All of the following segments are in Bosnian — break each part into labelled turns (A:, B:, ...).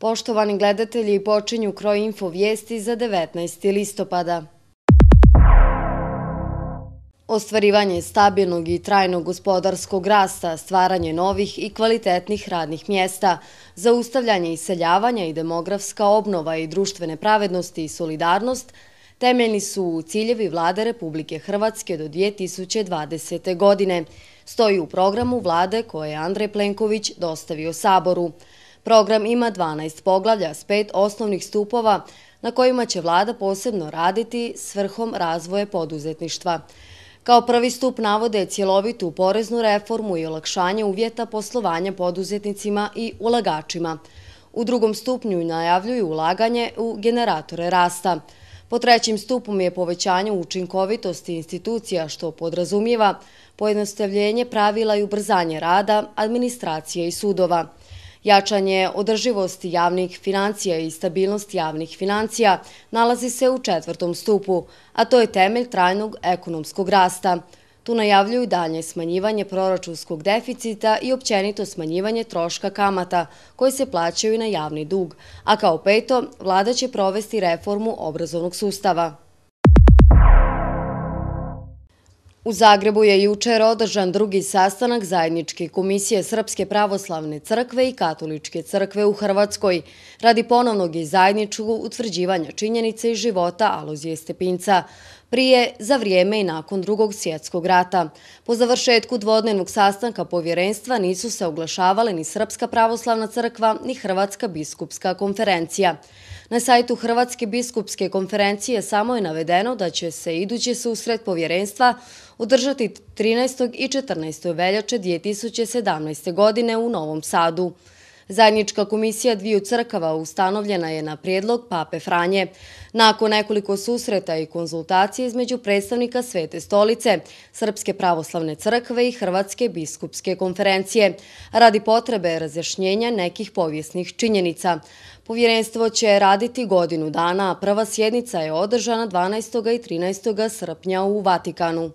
A: Poštovani gledatelji, počinju Kroinfo vijesti za 19. listopada. Ostvarivanje stabilnog i trajnog gospodarskog rasta, stvaranje novih i kvalitetnih radnih mjesta, zaustavljanje iseljavanja i demografska obnova i društvene pravednosti i solidarnost temeljni su ciljevi vlade Republike Hrvatske do 2020. godine. Stoji u programu vlade koje je Andrej Plenković dostavio Saboru. Program ima 12 poglavlja s pet osnovnih stupova na kojima će vlada posebno raditi s vrhom razvoje poduzetništva. Kao prvi stup navode cjelovitu poreznu reformu i olakšanje uvjeta poslovanja poduzetnicima i ulagačima. U drugom stupnju najavljuju ulaganje u generatore rasta. Po trećim stupom je povećanje učinkovitosti institucija što podrazumijeva pojednostavljenje pravila i ubrzanje rada, administracije i sudova. Jačanje održivosti javnih financija i stabilnost javnih financija nalazi se u četvrtom stupu, a to je temelj trajnog ekonomskog rasta. Tu najavljuju dalje smanjivanje proračunskog deficita i općenito smanjivanje troška kamata koji se plaćaju na javni dug, a kao peto, vlada će provesti reformu obrazovnog sustava. U Zagrebu je jučer održan drugi sastanak zajedničke komisije Srpske pravoslavne crkve i Katoličke crkve u Hrvatskoj radi ponovnog i zajedničkog utvrđivanja činjenice i života Alozije Stepinca prije, za vrijeme i nakon drugog svjetskog rata. Po završetku dvodnevnog sastanka povjerenstva nisu se oglašavale ni Srpska pravoslavna crkva ni Hrvatska biskupska konferencija. Na sajtu Hrvatske biskupske konferencije samo je navedeno da će se idući susret povjerenstva održati 13. i 14. veljače 2017. godine u Novom Sadu. Zajednička komisija dviju crkava ustanovljena je na prijedlog Pape Franje. Nakon nekoliko susreta i konzultacije između predstavnika Svete stolice, Srpske pravoslavne crkve i Hrvatske biskupske konferencije, radi potrebe razjašnjenja nekih povijesnih činjenica. Povjerenstvo će raditi godinu dana, a prva sjednica je održana 12. i 13. srpnja u Vatikanu.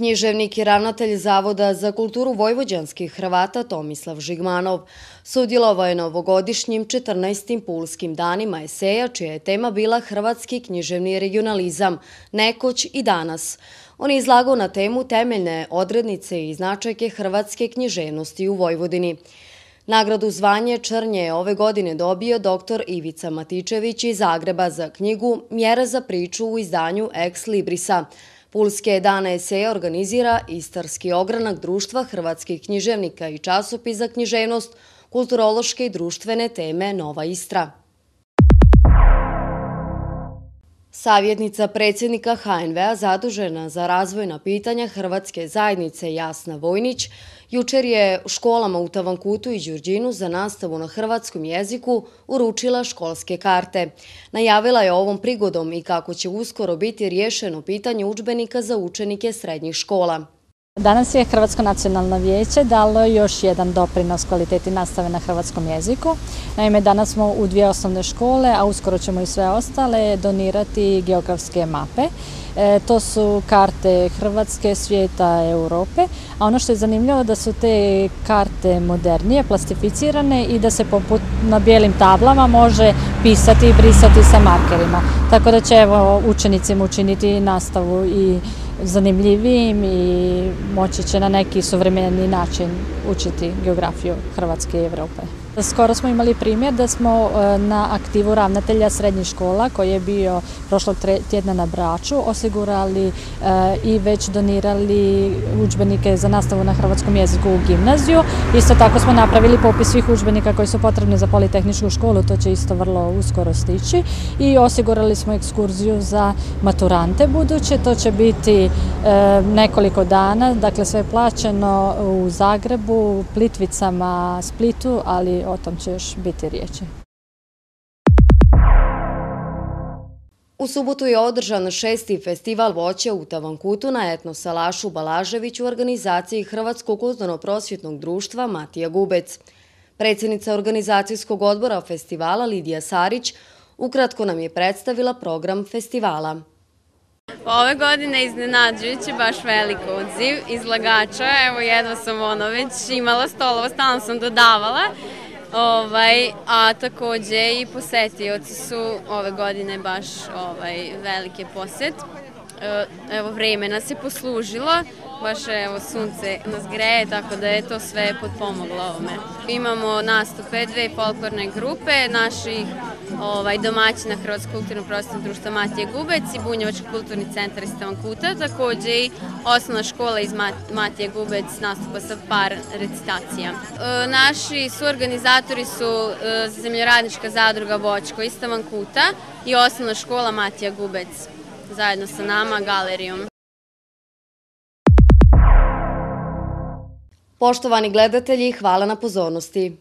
A: Književnik i ravnatelj Zavoda za kulturu Vojvođanskih Hrvata Tomislav Žigmanov sudjelovao je na ovogodišnjim 14. pulskim danima eseja, čija je tema bila Hrvatski književni regionalizam, nekoć i danas. On je izlagao na temu temeljne odrednice i značajke Hrvatske književnosti u Vojvodini. Nagradu zvanje Črnje je ove godine dobio dr. Ivica Matičević iz Zagreba za knjigu Mjera za priču u izdanju Ex Librisa, Pulske dane eseja organizira Istarski ogranak društva Hrvatskih književnika i časopis za književnost, kulturološke i društvene teme Nova Istra. Savjetnica predsjednika HNV-a zadužena za razvojna pitanja Hrvatske zajednice Jasna Vojnić jučer je školama u Tavankutu i Đurđinu za nastavu na hrvatskom jeziku uručila školske karte. Najavila je ovom prigodom i kako će uskoro biti riješeno pitanje učbenika za učenike srednjih škola.
B: Danas je Hrvatsko nacionalno vijeće dalo još jedan doprinos kvaliteti nastave na hrvatskom jeziku. Naime, danas smo u dvije osnovne škole, a uskoro ćemo i sve ostale donirati geografske mape. E, to su karte Hrvatske, svijeta, Europe. A ono što je zanimljivo da su te karte modernije, plastificirane i da se poput na bijelim tablama može pisati i brisati sa markerima. Tako da će evo, učenicima učiniti nastavu i zanimljivijim i moći će na neki suvremeni način učiti geografiju Hrvatske i Evrope. Skoro smo imali primjer da smo e, na aktivu ravnatelja srednjih škola koji je bio prošlog tjedna na Braču osigurali e, i već donirali učbenike za nastavu na hrvatskom jeziku u gimnaziju. Isto tako smo napravili popis svih učbenika koji su potrebni za politehničku školu, to će isto vrlo uskoro stići i osigurali smo ekskurziju za maturante buduće, to će biti e, nekoliko dana, dakle sve plaćeno u Zagrebu, Plitvicama, Splitu, ali o tom će još biti riječi.
A: U subotu je održan šesti festival voća u Tavankutu na etnosalašu Balažević u organizaciji Hrvatskog uzdano-prosvjetnog društva Matija Gubec. Predsjednica organizacijskog odbora festivala Lidija Sarić ukratko nam je predstavila program festivala.
C: Ove godine iznenađujući baš velik odziv izlagača, evo jedva sam ono već imala stolovo, stalno sam dodavala, ovaj, a takođe i posetioci su ove godine baš ovaj, velike poset. E, evo, vreme nas je poslužilo, baš evo, sunce nas greje, tako da je to sve podpomoglo ovome. Imamo nastupe dve folklorne grupe naših ovaj, domaćina Hrvatskog kulturnog prostornog društva Matije Gubec i Bunjevački kulturni centar iz Tavankuta, takođe i osnovna škola iz Matije Gubec nastupa sa par recitacija. E, naši suorganizatori su e, Zemljoradnička zadruga Vočko iz Tavankuta i osnovna škola Matija Gubec zajedno sa nama, galerijom.
A: Poštovani gledatelji, hvala na pozornosti.